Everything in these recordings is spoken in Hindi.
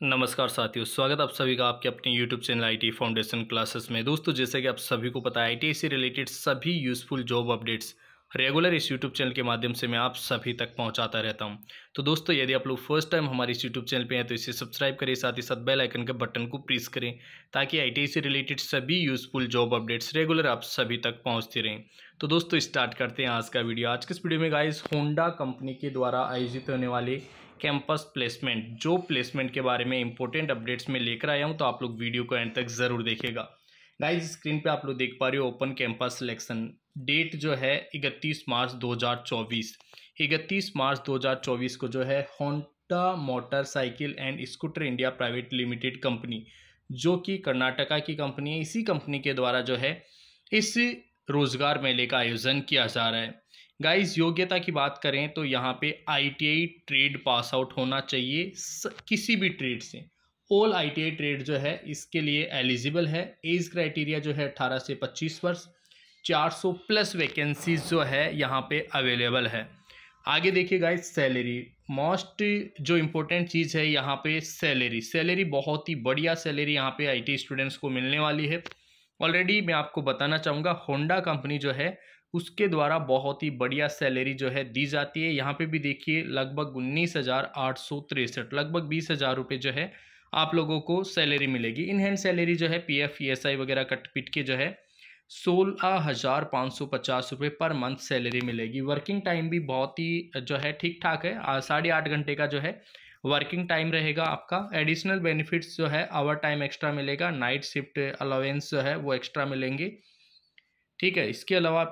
नमस्कार साथियों, स्वागत आप सभी का आपके अपने YouTube channel I foundation classes में। दोस्तों, जैसे कि आप सभी को पता है आई से रिलेटेड सभी यूज़फुल जॉब अपडेट्स रेगुलर इस यूट्यूब चैनल के माध्यम से मैं आप सभी तक पहुंचाता रहता हूँ। तो दोस्तों, यदि आप लोग फ़र्स्ट टाइम हमारे इस यूट्यूब चैनल पे हैं तो इसे सब्सक्राइब करें, साथ ही साथ बेल आइकन के बटन को प्रेस करें, ताकि आई से रिलेटेड सभी यूज़फुल जॉब अपडेट्स रेगुलर आप सभी तक पहुँचते रहें। तो दोस्तों स्टार्ट करते हैं आज का वीडियो आज के इस वीडियो में गाइस होंडा कंपनी के द्वारा आयोजित होने वाले कैंपस प्लेसमेंट जो प्लेसमेंट के बारे में इंपॉर्टेंट अपडेट्स में लेकर आया हूँ तो आप लोग वीडियो को एंड तक ज़रूर देखेगा गाइस स्क्रीन पे आप लोग देख पा रहे हो ओपन कैंपस सिलेक्शन डेट जो है इकतीस मार्च 2024 इकतीस मार्च 2024 को जो है Honda motorcycle and scooter India private limited company जो कि कर्नाटका की कंपनी है, इसी कंपनी के द्वारा जो है इस रोज़गार मेले का आयोजन किया जा रहा है। गाइस योग्यता की बात करें तो यहाँ पे आईटीआई ट्रेड पास आउट होना चाहिए किसी भी ट्रेड से। ऑल आईटीआई ट्रेड जो है, इसके लिए एलिजिबल है। एज क्राइटेरिया जो है अठारह से पच्चीस वर्ष। 400 प्लस वैकेंसीज जो है, यहाँ पे अवेलेबल है। आगे देखिए गाइस सैलरी मोस्ट जो इम्पोर्टेंट चीज़ है, यहाँ पे सैलरी सैलरी बहुत ही बढ़िया सैलरी यहाँ पे आईटी स्टूडेंट्स को मिलने वाली है। ऑलरेडी मैं आपको बताना चाहूँगा होंडा कंपनी जो है उसके द्वारा बहुत ही बढ़िया सैलरी जो है दी जाती है। यहाँ पे भी देखिए, लगभग उन्नीस हज़ार आठ सौ तिरसठ, लगभग बीस हज़ार रुपये जो है आप लोगों को सैलरी मिलेगी। इन हैंड सैलरी जो है P F E S I वगैरह कट पिट के जो है सोलह हज़ार पाँच सौ पचास रुपये पर मंथ सैलरी मिलेगी। वर्किंग टाइम भी बहुत ही जो है ठीक ठाक है साढ़े आठ घंटे का जो है वर्किंग टाइम रहेगा आपका। एडिशनल बेनिफिट्स जो है, आवर टाइम एक्स्ट्रा मिलेगा। नाइट शिफ्ट अलावेंस जो है वो एक्स्ट्रा मिलेंगे। ठीक है, इसके अलावा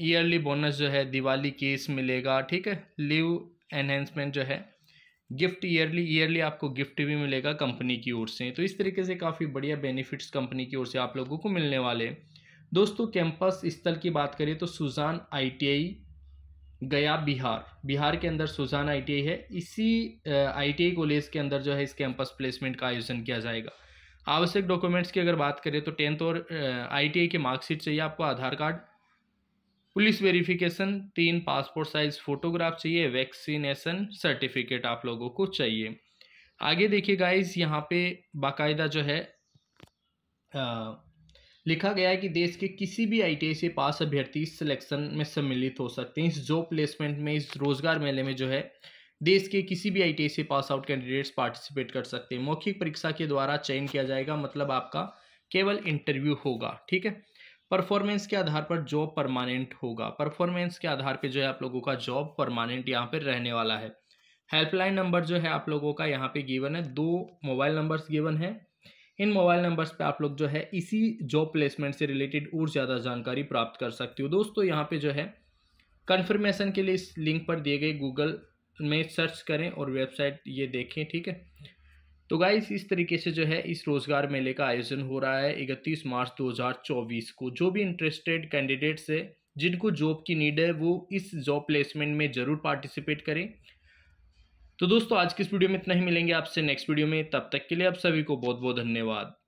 ईयरली बोनस जो है, दिवाली केस मिलेगा, ठीक है लीव एनहेंसमेंट जो है गिफ्ट ईयरली ईयरली आपको गिफ्ट भी मिलेगा कंपनी की ओर से। तो इस तरीके से काफ़ी बढ़िया बेनिफिट्स कंपनी की ओर से आप लोगों को मिलने वाले दोस्तों कैंपस स्थल की बात करें तो सुजान आईटीआई गया बिहार। बिहार के अंदर सुजान आईटीआई है। इसी आईटीआई कॉलेज के अंदर जो है, इस कैंपस प्लेसमेंट का आयोजन किया जाएगा। आवश्यक डॉक्यूमेंट्स की अगर बात करें तो टेंथ और आईटीआई की मार्कशीट चाहिए आपको आधार कार्ड पुलिस वेरिफिकेशन तीन पासपोर्ट साइज़ फोटोग्राफ चाहिए वैक्सीनेशन सर्टिफिकेट आप लोगों को चाहिए। आगे देखिए गाइस यहाँ पे बाकायदा जो है आ, लिखा गया है कि देश के किसी भी आईटीआई से पास अभ्यर्थी इस सिलेक्शन में सम्मिलित हो सकते हैं। इस जॉब प्लेसमेंट में इस रोज़गार मेले में जो है देश के किसी भी आई से पास आउट कैंडिडेट्स पार्टिसिपेट कर सकते हैं। मौखिक परीक्षा के द्वारा चयन किया जाएगा मतलब आपका केवल इंटरव्यू होगा, ठीक है? परफॉर्मेंस के आधार पर जॉब परमानेंट होगा। परफॉर्मेंस के आधार पर जो है आप लोगों का जॉब परमानेंट यहाँ पर रहने वाला है। हेल्पलाइन नंबर जो है आप लोगों का यहाँ पे गिवन है। दो मोबाइल नंबर्स गिवन है। इन मोबाइल नंबर्स पे आप लोग जो है इसी जॉब प्लेसमेंट से रिलेटेड और ज़्यादा जानकारी प्राप्त कर सकते हो। दोस्तों, यहाँ पे जो है कन्फर्मेशन के लिए इस लिंक पर दिए गए गूगल में सर्च करें और वेबसाइट ये देखें, ठीक है? तो गाइस, इस तरीके से जो है, इस रोज़गार मेले का आयोजन हो रहा है इकतीस मार्च 2024 को। जो भी इंटरेस्टेड कैंडिडेट्स है, जिनको जॉब की नीड है, वो इस जॉब प्लेसमेंट में ज़रूर पार्टिसिपेट करें। तो दोस्तों, आज की इस वीडियो में इतना ही मिलेंगे आपसे नेक्स्ट वीडियो में। तब तक के लिए आप सभी को बहुत बहुत धन्यवाद।